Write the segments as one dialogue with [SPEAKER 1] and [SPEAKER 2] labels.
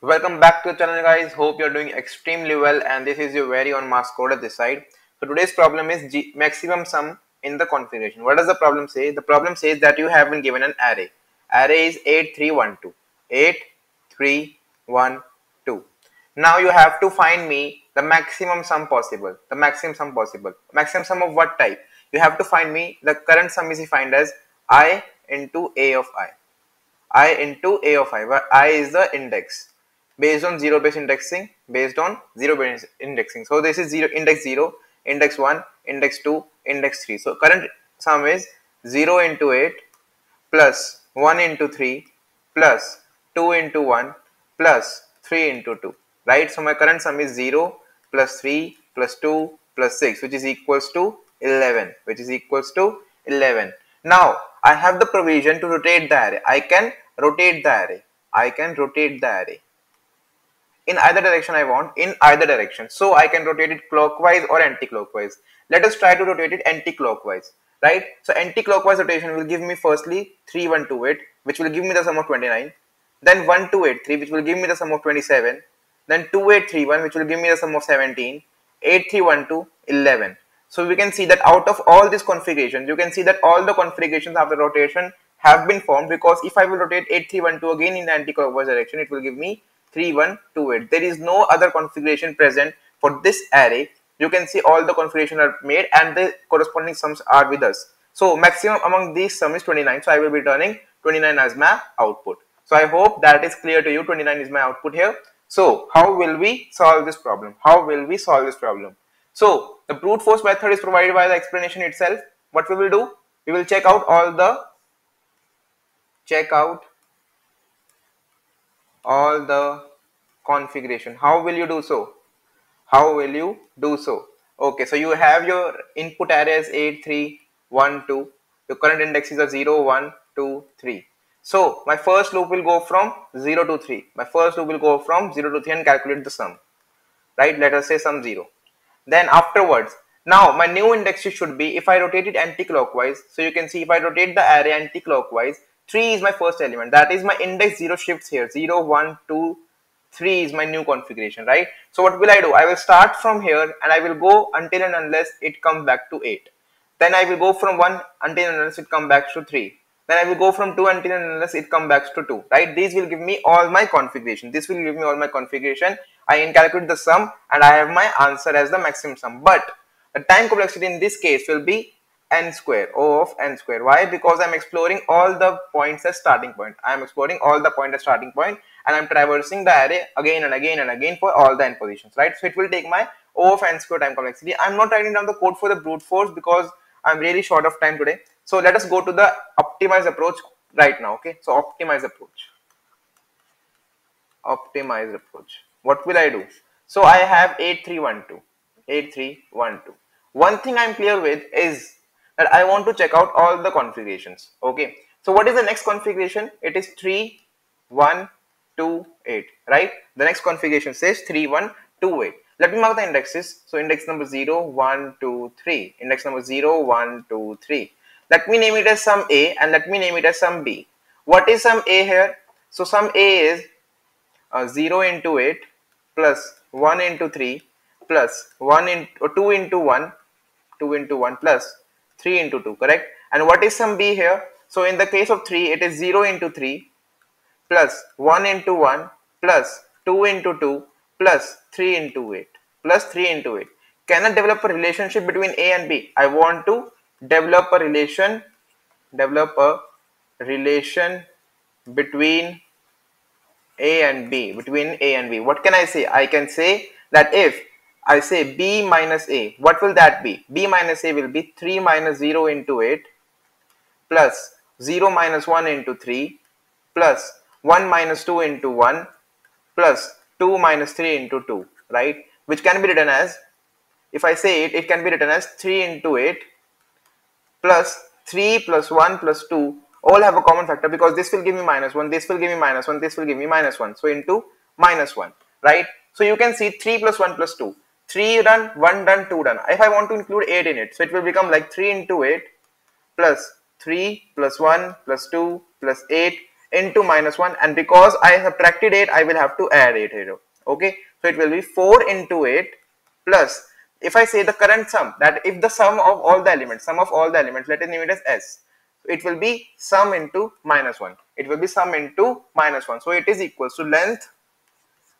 [SPEAKER 1] Welcome back to the channel guys. Hope you're doing extremely well and this is your very own Masked Coder at this side. So today's problem is G maximum sum in the configuration. What does the problem say? The problem says that you have been given an array. Array is 8312. 8312. Now you have to find me the maximum sum possible. The maximum sum possible. Maximum sum of what type? You have to find me the current sum is defined as i into a of i. i into a of i where i is the index based on zero based indexing based on zero based indexing. So this is zero index 0 index 1 index 2 index 3 so current sum is 0 into 8 plus 1 into 3 plus 2 into 1 plus 3 into 2 right? So my current sum is 0 plus 3 plus 2 plus 6 which is equals to 11 which is equals to 11 now i have the provision to rotate the array. I can rotate the array. I can rotate the array in either direction I want in either direction. So I can rotate it clockwise or anti-clockwise. Let us try to rotate it anti-clockwise, right? So anti-clockwise rotation will give me firstly 3, 1, 2, 8, which will give me the sum of 29. Then 1, 2, 8, 3, which will give me the sum of 27. Then 2, 8, 3, 1, which will give me the sum of 17. 8, 3, 1, 2, 11. So we can see that out of all these configurations, you can see that all the configurations of the rotation have been formed because if I will rotate 8312 again in the anti-clockwise direction, it will give me 3128 there is no other configuration present for this array. You can see all the configuration are made and the corresponding sums are with us. So maximum among these sum is 29 so i will be returning 29 as my output. So i hope that is clear to you. 29 is my output here. So how will we solve this problem? How will we solve this problem? So the brute force method is provided by the explanation itself. What we will do? We will check out all the check out all the configuration. How will you do so? How will you do so? Okay so you have your input array as 8 3 1 2 your current indexes are 0 1 2 3 so my first loop will go from 0 to 3 my first loop will go from 0 to 3 and calculate the sum. Right? Let us say sum 0 then afterwards now my new index should be if I rotate it anti-clockwise so you can see if I rotate the array anti-clockwise 3 is my first element. That is my index 0 shifts here. 0 1 2 3 is my new configuration right? So what will i do? I will start from here and i will go until and unless it comes back to 8 then i will go from 1 until and unless it comes back to 3 then i will go from 2 until and unless it comes back to 2 right? These will give me all my configuration. This will give me all my configuration. I calculate the sum and i have my answer as the maximum sum. But the time complexity in this case will be n square o of n square. Why? Because i'm exploring all the points as starting point. I'm exploring all the point as starting point and i'm traversing the array again and again and again for all the n positions right? So it will take my o of n square time complexity. I'm not writing down the code for the brute force because i'm really short of time today. So let us go to the optimized approach right now okay? So optimized approach. Optimized approach. What will i do? So i have 8312 8312 one thing i'm clear with is that I want to check out all the configurations. Okay. So what is the next configuration? It is 3, 1, 2, 8, right? The next configuration says 3, 1, 2, 8. Let me mark the indexes. So index number 0, 1, 2, 3. Index number 0, 1, 2, 3. Let me name it as sum A and let me name it as sum B. What is sum A here? So sum A is uh, 0 into 8 plus 1 into 3 plus 1 into 2 into 1 2 into 1 plus 3 into 2 correct? And what is sum b here? So in the case of 3 it is 0 into 3 plus 1 into 1 plus 2 into 2 plus 3 into 8 plus 3 into 8 can I develop a relationship between a and b? I want to develop a relation develop a relation between a and b between a and b. What can I say? I can say that if I say b minus a. What will that be? b minus a will be 3 minus 0 into 8 plus 0 minus 1 into 3 plus 1 minus 2 into 1 plus 2 minus 3 into 2, right? Which can be written as, if I say it, it can be written as 3 into 8 plus 3 plus 1 plus 2 all have a common factor because this will give me minus 1, this will give me minus 1, this will give me minus 1. So into minus 1, right? So you can see 3 plus 1 plus 2. 3 done, 1 done, 2 done. If I want to include 8 in it, so it will become like 3 into 8 plus 3 plus 1 plus 2 plus 8 into minus 1 and because I subtracted 8 I will have to add 8 here. Okay? So it will be 4 into 8 plus if I say the current sum that if the sum of all the elements sum of all the elements let us name it as s it will be sum into minus 1 it will be sum into minus 1 so it is equals to length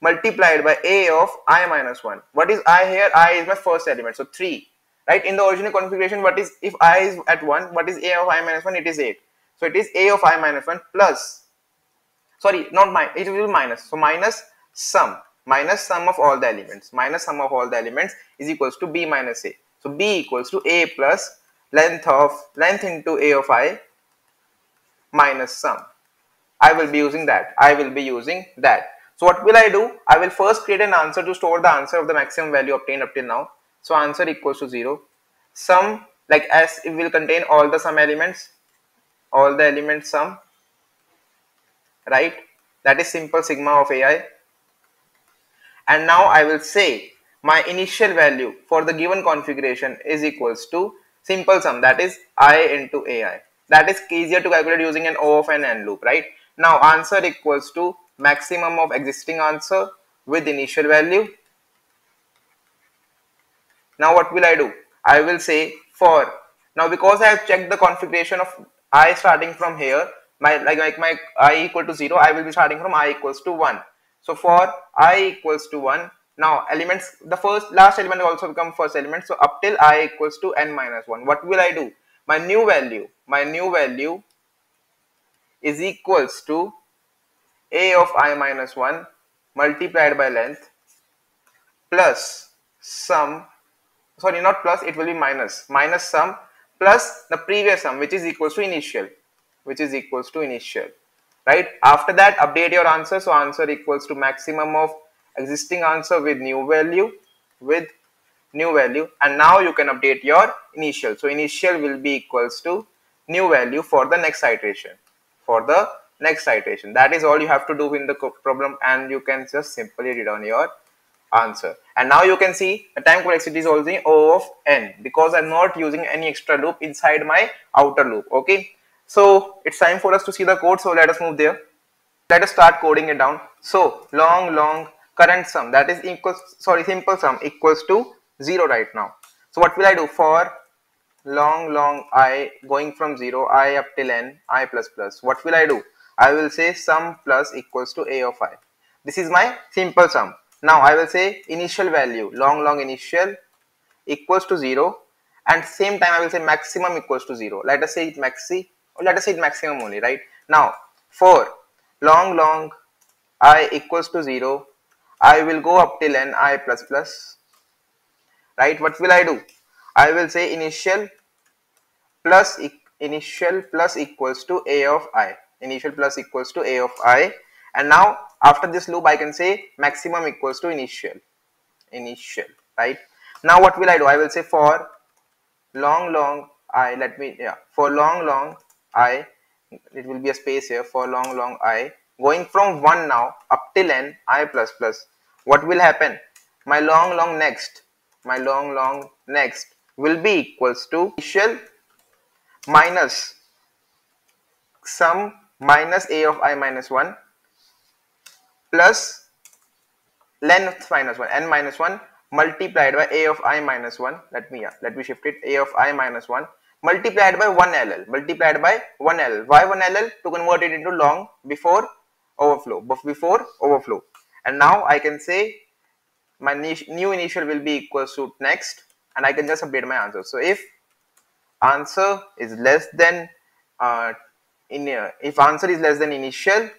[SPEAKER 1] multiplied by a of i minus 1 what is i here? I is my first element. So 3 right? In the original configuration what is if i is at 1 what is a of i minus 1 it is 8 so it is a of i minus 1 plus sorry not my it will be minus. So minus sum. Minus sum of all the elements. Minus sum of all the elements is equals to b minus a. So b equals to a plus length of length into a of i minus sum. I will be using that. I will be using that so what will i do? I will first create an answer to store the answer of the maximum value obtained up till now. So answer equals to 0 sum like as it will contain all the sum elements all the elements sum right? That is simple sigma of ai and now i will say my initial value for the given configuration is equals to simple sum that is i into ai that is easier to calculate using an o of n and loop right? Now answer equals to maximum of existing answer with initial value now what will i do i will say for now because i have checked the configuration of i starting from here my like, like my i equal to 0 i will be starting from i equals to 1 so for i equals to 1 now elements, the first last element also become first element. So up till i equals to n minus 1. What will I do? My new value, my new value is equals to a of i minus 1 multiplied by length plus sum sorry not plus it will be minus minus sum plus the previous sum which is equals to initial which is equals to initial right? After that update your answer. So answer equals to maximum of existing answer with new value with new value. And now you can update your initial. So initial will be equals to new value for the next iteration for the next citation. that is all you have to do in the problem and you can just simply read on your answer and now you can see the time complexity is also o of n because i'm not using any extra loop inside my outer loop okay so it's time for us to see the code so let us move there let us start coding it down so long long current sum that is equals sorry simple sum equals to 0 right now. So what will I do for long long i going from 0 i up till n i plus plus what will I do? I will say sum plus equals to a of i. This is my simple sum. Now I will say initial value long long initial equals to 0 and same time I will say maximum equals to 0. Let us say it maxi or let us say it maximum only right. Now for long long i equals to 0 I will go up till n i plus plus right what will I do I will say initial plus initial plus equals to a of i initial plus equals to a of i. And now after this loop I can say maximum equals to initial. Initial right? Now what will I do? I will say for long long i let me yeah for long long i it will be a space here for long long i going from 1 now up till n i plus plus. What will happen? My long long next my long long next will be equals to initial minus sum minus a of i minus 1 plus length minus 1 n minus 1 multiplied by a of i minus 1 let me yeah, let me shift it. A of i minus 1 multiplied by 1 ll multiplied by 1 ll why 1 ll to convert it into long before overflow. Before overflow. And now I can say my new initial will be equals to next and I can just update my answer. So if answer is less than uh, in uh, if answer is less than initial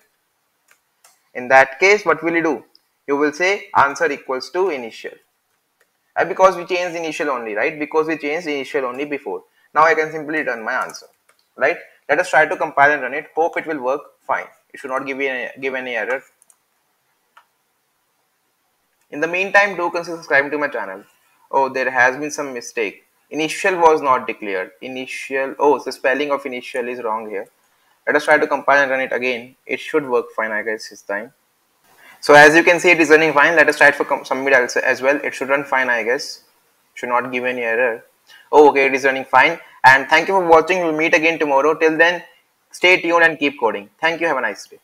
[SPEAKER 1] in that case what will you do? You will say answer equals to initial. And because we changed initial only right? Because we changed initial only before. Now I can simply return my answer right? Let us try to compile and run it. Hope it will work fine. It should not give any, give any error. In the meantime do consider subscribing to my channel. Oh there has been some mistake. Initial was not declared. Initial oh the spelling of initial is wrong here let us try to compile and run it again. It should work fine i guess this time. So as you can see it is running fine. Let us try it for submit as well. It should run fine i guess. Should not give any error. Oh okay it is running fine. And thank you for watching. We'll meet again tomorrow. Till then Stay tuned and keep coding. Thank you. Have a nice day.